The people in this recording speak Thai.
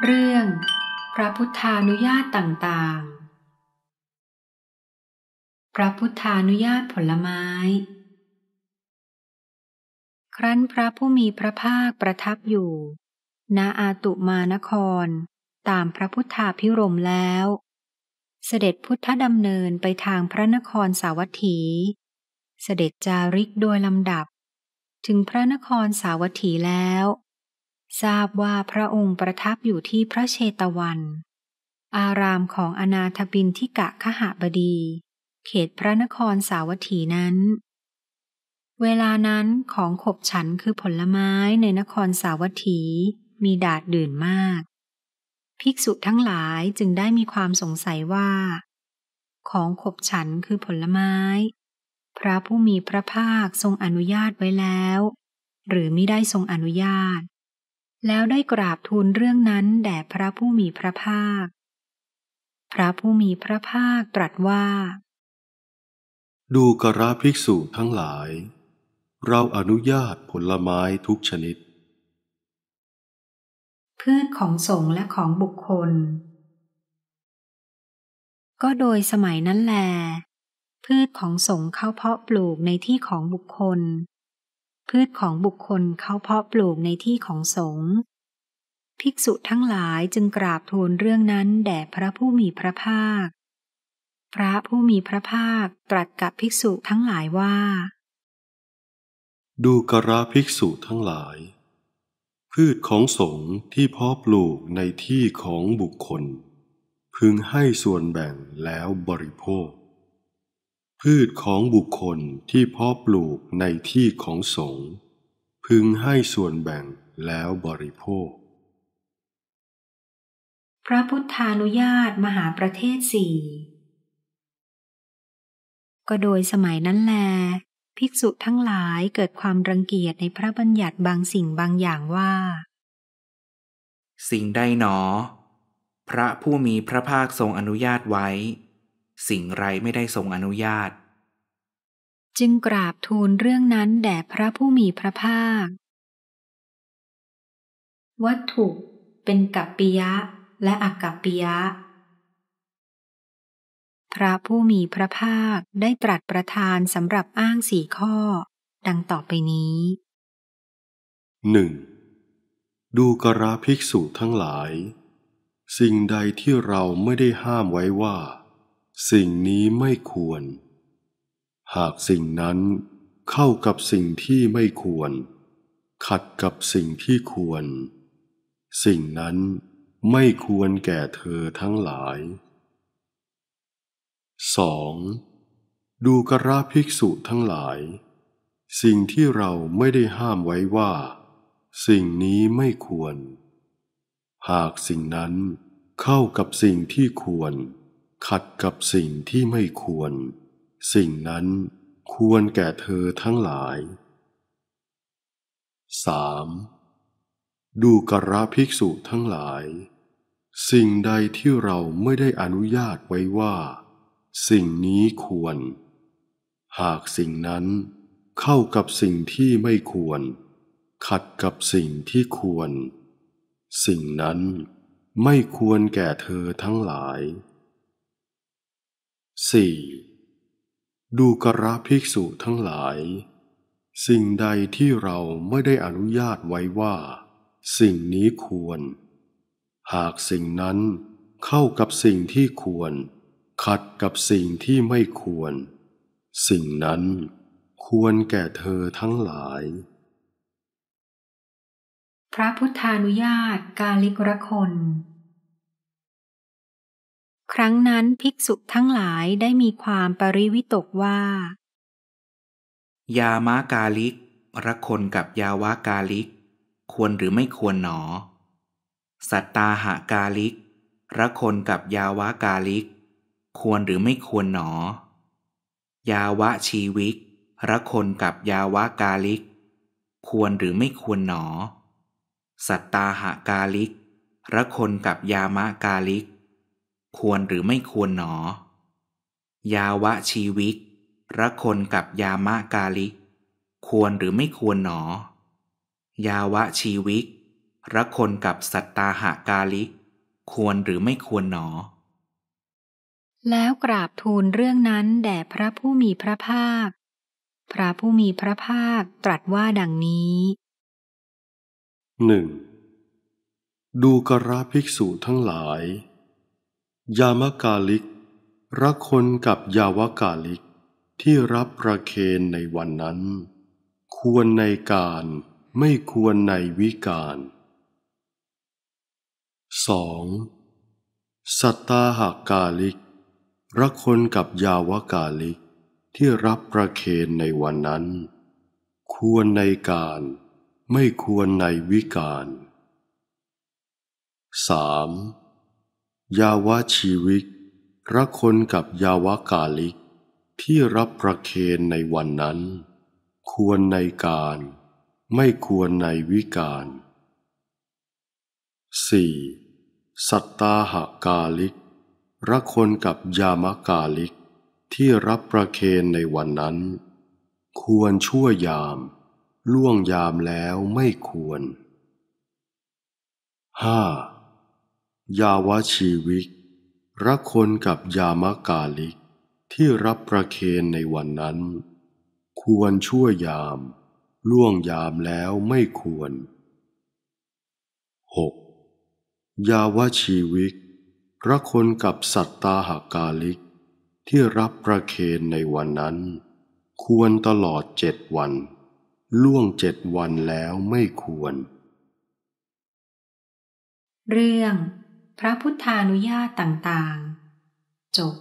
เรื่อง พระพุทธานุญาตต่างๆ พระพุทธานุญาตผลไม้ ครั้นพระผู้มีพระภาคประทับอยู่ ณ อาตุมานคร ตามพระพุทธาพิรมแล้ว เสด็จพุทธดำเนินไปทางพระนครสาวัตถี เสด็จจาริกโดยลำดับ ถึงพระนครสาวัตถีแล้ว ทราบว่าพระองค์ประทับอยู่ที่พระเชตวัน อารามของอนาถบินทิกะขหบดี เขตพระนครสาวัตถีนั้น เวลานั้นของขบฉันคือผลไม้ในนครสาวัตถีมีดาดดื่นมาก ภิกษุทั้งหลายจึงได้มีความสงสัยว่า ของขบฉันคือผลไม้ พระผู้มีพระภาคทรงอนุญาตไว้แล้ว หรือไม่ได้ทรงอนุญาต แล้วได้กราบทูลเรื่องนั้นแด่พระผู้มีพระภาค พระผู้มีพระภาคตรัสว่า ดูกระภิกษุทั้งหลาย เราอนุญาตผลไม้ทุกชนิด พืชของสงฆ์และของบุคคล ก็โดยสมัยนั้นแล พืชของสงฆ์เข้าเพาะปลูกในที่ของบุคคล พืชของบุคคลเขาเพาะปลูกในที่ของสงฆ์ภิกษุทั้งหลายจึงกราบทูลเรื่องนั้นแด่พระผู้มีพระภาค พระผู้มีพระภาคตรัสกับภิกษุทั้งหลายว่า ดูกระภิกษุทั้งหลาย พืชของสงฆ์ที่เพาะปลูกในที่ของบุคคล พึงให้ส่วนแบ่งแล้วบริโภค พืชของบุคคลที่เพาะปลูกในที่ของสงฆ์พึงให้ส่วนแบ่งแล้วบริโภค พระพุทธานุญาตมหาประเทศสี่ก็โดยสมัยนั้นแล ภิกษุทั้งหลายเกิดความรังเกียจในพระบัญญัติบางสิ่งบางอย่างว่า สิ่งใดหนอ พระผู้มีพระภาคทรงอนุญาตไว้ สิ่งไรไม่ได้ทรงอนุญาต จึงกราบทูลเรื่องนั้นแด่พระผู้มีพระภาค วัตถุเป็นกัปปิยะและอกัปปิยะ พระผู้มีพระภาคได้ตรัสประทานสำหรับอ้างสี่ข้อ ดังต่อไปนี้หนึ่งดูกราภิกษุทั้งหลาย สิ่งใดที่เราไม่ได้ห้ามไว้ว่า สิ่งนี้ไม่ควร หากสิ่งนั้นเข้ากับสิ่งที่ไม่ควร ขัดกับสิ่งที่ควร สิ่งนั้นไม่ควรแก่เธอทั้งหลาย 2. ดูกระภิกษุทั้งหลาย สิ่งที่เราไม่ได้ห้ามไว้ว่า สิ่งนี้ไม่ควร หากสิ่งนั้นเข้ากับสิ่งที่ควร ขัดกับสิ่งที่ไม่ควร สิ่งนั้นควรแก่เธอทั้งหลาย 3. ดูกระภิกษุทั้งหลาย สิ่งใดที่เราไม่ได้อนุญาตไว้ว่า สิ่งนี้ควร หากสิ่งนั้นเข้ากับสิ่งที่ไม่ควร ขัดกับสิ่งที่ควร สิ่งนั้นไม่ควรแก่เธอทั้งหลาย 4. ดูกระภิกษุทั้งหลาย สิ่งใดที่เราไม่ได้อนุญาตไว้ว่า สิ่งนี้ควร หากสิ่งนั้นเข้ากับสิ่งที่ควร ขัดกับสิ่งที่ไม่ควร สิ่งนั้นควรแก่เธอทั้งหลาย พระพุทธานุญาตกาลิกรคน ครั้งนั้นภิกษุทั้งหลายได้มีความปริวิตกว่า ยามากาลิกรักคนกับยาวากาลิก ควรหรือไม่ควรหนอ สัตตาหากาลิกรักคนกับยาวากาลิก ควรหรือไม่ควรหนอ ยาวะชีวิกรักคนกับยาวากาลิก ควรหรือไม่ควรหนอ สัตตาหากาลิกรักคนกับยามะกาลิก ควรหรือไม่ควรหนอ ยาวะชีวิกรักคนกับยามะกาลิ ควรหรือไม่ควรหนอ ยาวะชีวิกระคนกับสัตตาหากาลิกควรหรือไม่ควรหนอ แล้วกราบทูลเรื่องนั้นแด่พระผู้มีพระภาค พระผู้มีพระภาคตรัสว่าดังนี้หนึ่งดูกระภิกษุทั้งหลาย ยามกาลิก รักคนกับยาวกาลิกที่รับประเคนในวันนั้น ควรในการไม่ควรในวิการสองสัตตาหากาลิก รักคนกับยาวกาลิกที่รับประเคนในวันนั้น ควรในการไม่ควรในวิการสาม ยาวะชีวิกรักคนกับยาวะกาลิก ที่รับประเคนในวันนั้น ควรในการ ไม่ควรในวิการ 4. สัตตาหากาลิก รักคนกับยามกาลิก ที่รับประเคนในวันนั้น ควรชั่วยาม ล่วงยามแล้วไม่ควร 5. ยาวชีวิกรักคนกับยามกาลิก ที่รับประเคนในวันนั้น ควรชั่วยาม ล่วงยามแล้วไม่ควร 6. ยาวชีวิกระคนกับสัตตาหากาลิก ที่รับประเคนในวันนั้น ควรตลอดเจ็ดวัน ล่วงเจ็ดวันแล้วไม่ควร เรื่อง พระพุทธานุญาตต่างๆ จบ